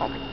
Okay